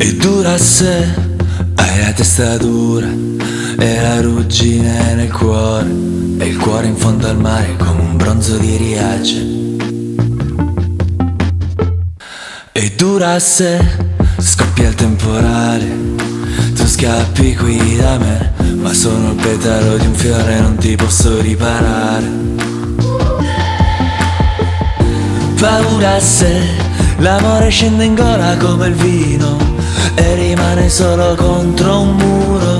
E dura se hai la testa dura e la ruggine nel cuore e il cuore in fondo al mare come un bronzo di Riace. E dura se scoppia il temporale, tu scappi qui da me, ma sono il petalo di un fiore, non ti posso riparare. Paura se l'amore scende in gola come il vino e rimane solo contro un muro,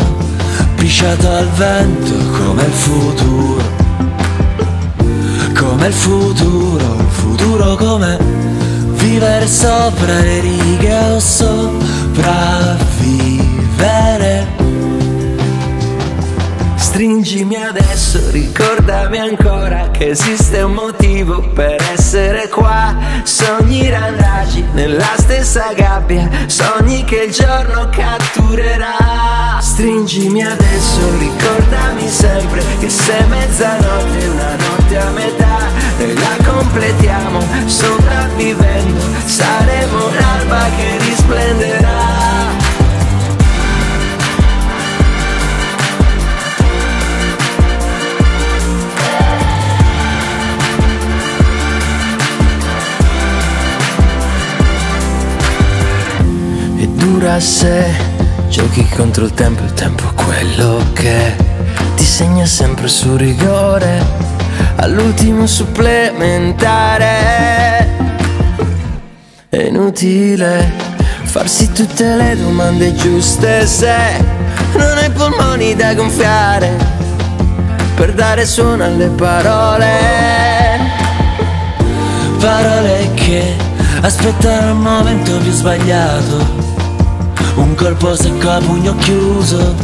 pisciato al vento come il futuro, come il futuro, futuro come vivere sopra le righe o sopravvivere. Stringimi adesso, ricordami ancora che esiste un motivo per essere qua. Sogni randagi nella stessa gabbia, sogni che il giorno catturerà. Stringimi adesso, ricordami sempre che se mezzanotte è una notte a metà E dura se giochi contro il tempo, il tempo è quello che ti segna sempre su rigore all'ultimo supplementare. È inutile farsi tutte le domande giuste se non hai polmoni da gonfiare per dare suono alle parole. Parole che aspettano il momento più sbagliato. Un colpo secco a pugno chiuso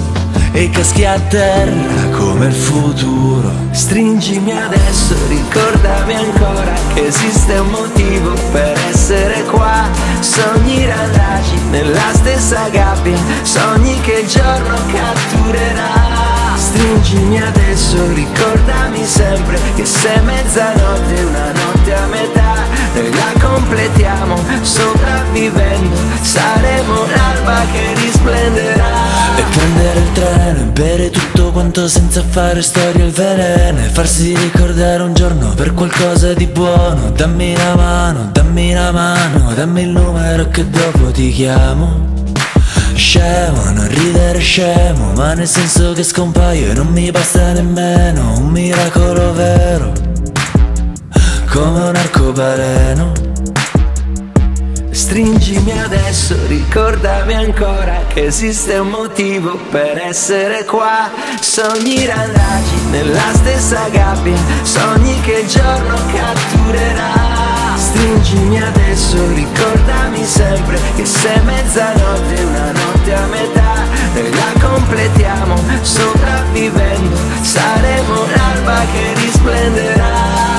e caschi a terra come il futuro. Stringimi adesso, ricordami ancora che esiste un motivo per essere qua. Sogni randagi nella stessa gabbia, sogni che il giorno catturerà. Stringimi adesso, ricordami sempre che se mezzanotte una notte a metà e la completiamo sopravvivendo, saremo l'alba che risplenderà. E prendere il treno e bere tutto quanto senza fare storia al veleno e farsi ricordare un giorno per qualcosa di buono. Dammi la mano, dammi la mano, dammi il numero che dopo ti chiamo. Scemo, non ridere scemo, ma nel senso che scompaio e non mi basta nemmeno un miracolo vero, come un arcobaleno. Stringimi adesso, ricordami ancora che esiste un motivo per essere qua. Sogni randagi nella stessa gabbia, sogni che il giorno catturerà. Stringimi adesso, ricordami sempre che se mezzanotte una notte a metà e la completiamo sopravvivendo, saremo l'alba che risplenderà.